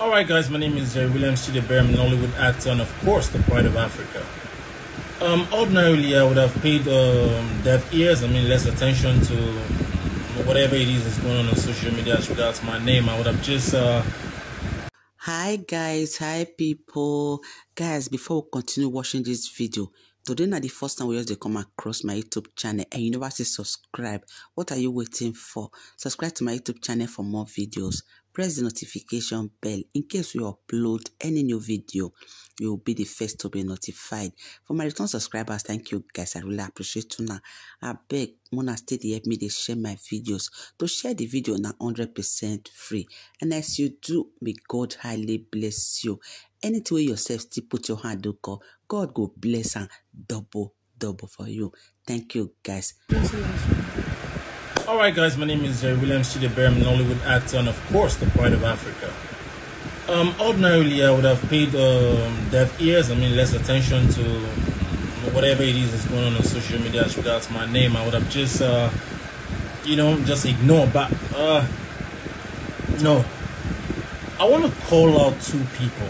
All right, guys, my name is Jerry Williams Chidebear. I'm a Nollywood actor and, of course, the pride of Africa. Um, ordinarily, I would have paid um, deaf ears, I mean, less attention to whatever it is that's going on on social media as regards my name. I would have just. Uh... Hi, guys. Hi, people. Guys, before we continue watching this video, today not the first time we just come across my youtube channel and you never say subscribe what are you waiting for subscribe to my youtube channel for more videos press the notification bell in case we upload any new video you will be the first to be notified. For my return subscribers thank you guys i really appreciate you now. I beg mona stay help me to share my videos. To share the video now 100 percent free. And as you do may god highly bless you. Anything wey yourself still put your hand do call god go bless and double double for you. Thank you guys all right guys my name is jerry williams chidebear i'm a nollywood actor and of course the pride of africa. Um ordinarily i would have paid um, deaf ears i mean less attention to whatever it is that's going on on social media as regards my name. I would have just uh you know just ignore but uh no. I want to call out two people.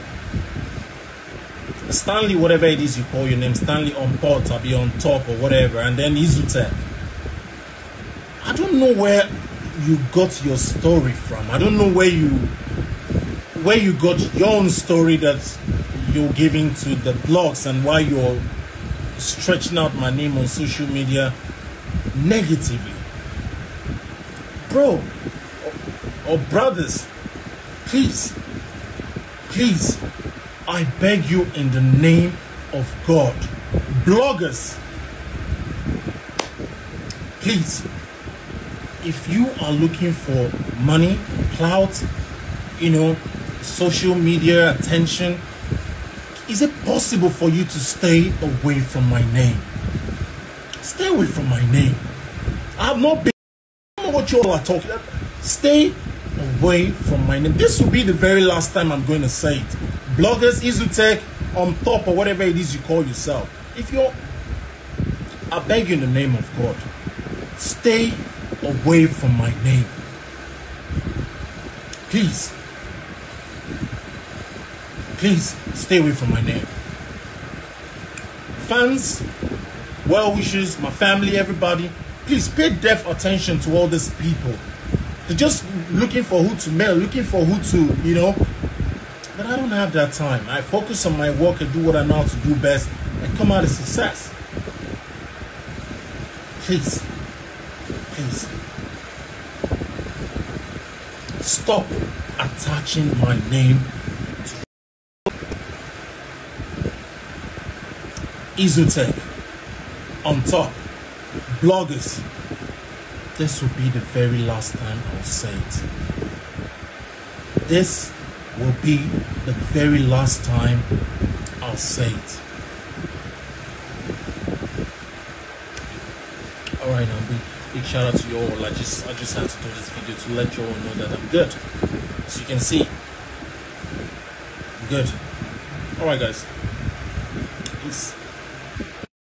Stanley, whatever it is you call your name, Stanley on pot or be on top or whatever, and then Izutech. I don't know where you got your story from. I don't know where you where you got your own story that you're giving to the blogs and why you're stretching out my name on social media negatively. Bro or, or brothers, please, please I beg you in the name of God. Bloggers, please, if you are looking for money, clout, you know, social media attention, is it possible for you to stay away from my name? Stay away from my name. I have not been. I don't know what you all are talking about. Stay away from my name. This will be the very last time I'm going to say it bloggers, Izutech, on top or whatever it is you call yourself. If you're, I beg you in the name of God, stay away from my name. Please. Please stay away from my name. Fans, well wishers, my family, everybody, please pay deaf attention to all these people. They're just looking for who to mail, looking for who to, you know, but I don't have that time. I focus on my work and do what I know to do best and come out a success. Please, please, stop attaching my name to Izutech on top. Bloggers, this will be the very last time I'll say it. This will be the very last time I'll say it. All right, now big, shout out to you all. I just I just had to do this video to let you all know that I'm good. As you can see, I'm good. All right, guys. Peace.